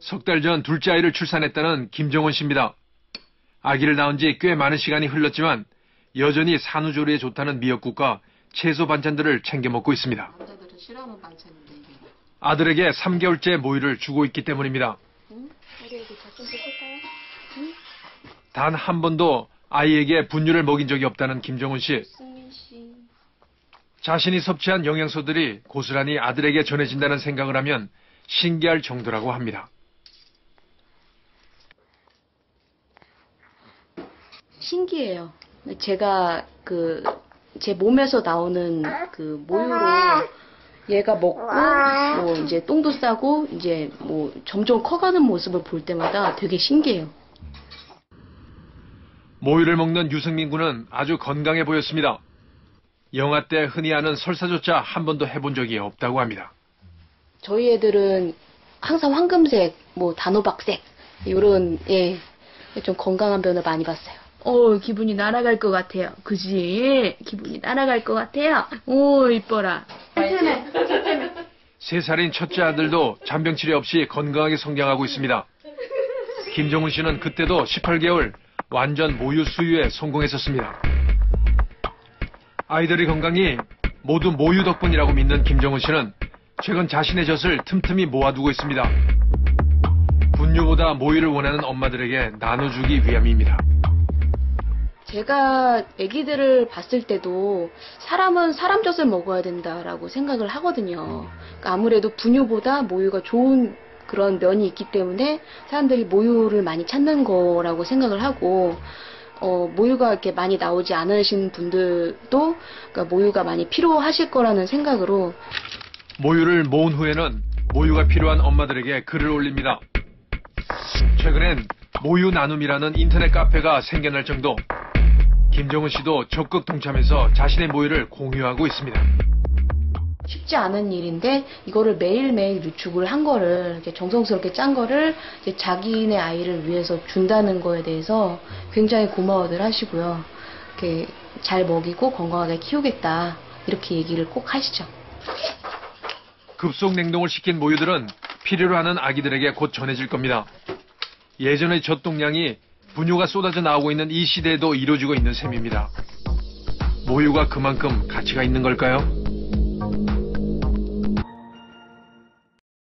석 달 전 둘째 아이를 출산했다는 김정원 씨입니다. 아기를 낳은 지 꽤 많은 시간이 흘렀지만 여전히 산후조리에 좋다는 미역국과 채소 반찬들을 챙겨 먹고 있습니다. 아들에게 3개월째 모유를 주고 있기 때문입니다. 단 한 번도 아이에게 분유를 먹인 적이 없다는 김정은 씨. 자신이 섭취한 영양소들이 고스란히 아들에게 전해진다는 생각을 하면 신기할 정도라고 합니다. 신기해요. 제가 그 제 몸에서 나오는 그 모유로 얘가 먹고 뭐 이제 똥도 싸고 이제 뭐 점점 커가는 모습을 볼 때마다 되게 신기해요. 모유를 먹는 유승민 군은 아주 건강해 보였습니다. 영아 때 흔히 하는 설사조차 한 번도 해본 적이 없다고 합니다. 저희 애들은 항상 황금색, 뭐 단호박색 이런 예, 좀 건강한 변을 많이 봤어요. 어 기분이 날아갈 것 같아요. 그지? 기분이 날아갈 것 같아요. 오 이뻐라. 세 살인 첫째 아들도 잔병 치레 없이 건강하게 성장하고 있습니다. 김정훈 씨는 그때도 18개월 완전 모유 수유에 성공했었습니다. 아이들의 건강이 모두 모유 덕분이라고 믿는 김정훈 씨는 최근 자신의 젖을 틈틈이 모아두고 있습니다. 분유보다 모유를 원하는 엄마들에게 나눠주기 위함입니다. 제가 아기들을 봤을 때도 사람은 사람 젖을 먹어야 된다라고 생각을 하거든요. 그러니까 아무래도 분유보다 모유가 좋은 그런 면이 있기 때문에 사람들이 모유를 많이 찾는 거라고 생각을 하고 어, 모유가 이렇게 많이 나오지 않으신 분들도 그러니까 모유가 많이 필요하실 거라는 생각으로 모유를 모은 후에는 모유가 필요한 엄마들에게 글을 올립니다. 최근엔 모유 나눔이라는 인터넷 카페가 생겨날 정도 김정은 씨도 적극 동참해서 자신의 모유를 공유하고 있습니다. 쉽지 않은 일인데 이거를 매일매일 유축을 한 거를 정성스럽게 짠 거를 자기네 아이를 위해서 준다는 거에 대해서 굉장히 고마워들 하시고요. 이렇게 잘 먹이고 건강하게 키우겠다 이렇게 얘기를 꼭 하시죠. 급속 냉동을 시킨 모유들은 필요로 하는 아기들에게 곧 전해질 겁니다. 예전의 젖동량이 분유가 쏟아져 나오고 있는 이 시대에도 이루어지고 있는 셈입니다. 모유가 그만큼 가치가 있는 걸까요?